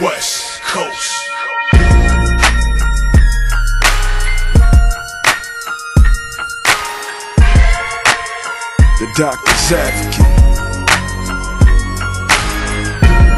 West Coast. The doctor's advocate.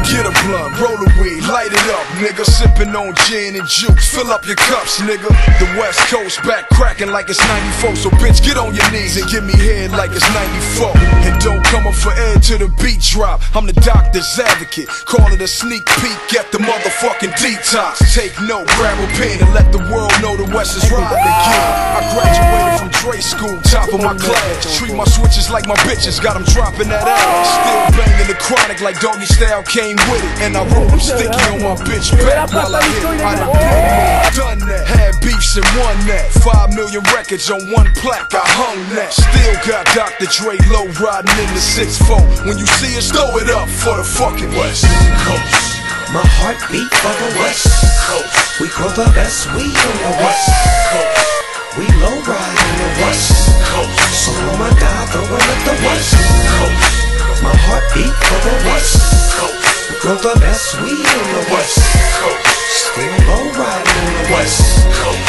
Get a blunt, roll a weed, light it up, nigga. Sipping on gin and juice, fill up your cups, nigga. The West Coast back cracking like it's 94. So, bitch, get on your knees and give me head like it's 94. Don't come up for air to the beat drop. I'm the doctor's advocate. Call it a sneak peek at the motherfucking detox. Take note, grab a pen and let the world know the West is riding again. I graduated from Dre school, top of my class. Treat my switches like my bitches, got them dropping that ass. Still banging the chronic like doggy style came with it. And I roll them sticky on my bitch back while I hit. I done that. Beefs and won that. Five million records on one plaque, I hung that. Still got Dr. Dre low riding in the 6-4. When you see us, throw it up for the fucking West Coast. My heartbeat for the West Coast. We grow the best weed on the West Coast. We low ride on the West Coast. So oh I'ma die throwing up the West Coast. My heartbeat for the West Coast. We grow the best weed on the West Coast. Still low riding on the West.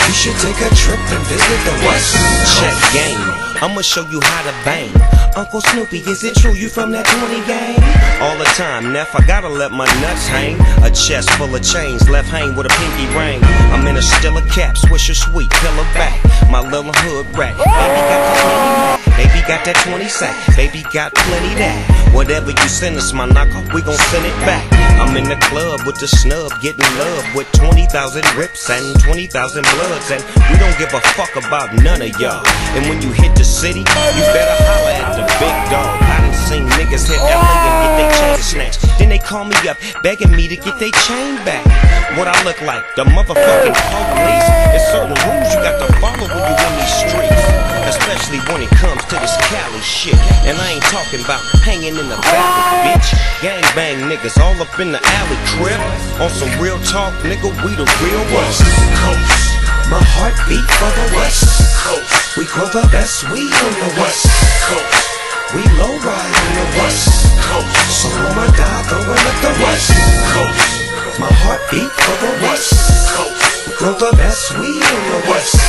You should take a trip and visit the West Check game. I'ma show you how to bang. Uncle Snoopy, is it true you from that 20 game? All the time, Neff, I gotta let my nuts hang. A chest full of chains, left hang with a pinky ring. I'm in a stiller cap, swisher sweet, pillow back. My little hood rat. Baby got that 20 Mac. Baby got that 20 sack. Baby got plenty that. Whatever you send us, my knocker, we gon' send it back. I'm in the club with the snub, getting love with 20,000 rips and 20,000 bloods. And we don't give a fuck about none of y'all. And when you hit the city, you better holler at the big dog. I done seen niggas hit LA and get their chain snatched. Then they call me up, begging me to get their chain back. What I look like, the motherfucking police. There's certain rules you got to follow talking about hanging in the valley, bitch. Gang bang niggas all up in the alley crib. On some real talk, nigga, we the real. West Coast. My heartbeat for the West Coast. We grow the best weed on the West Coast. We low ride on the West Coast. So I'ma throwing up the West Coast. My heartbeat for the West Coast. We grow the best weed on the West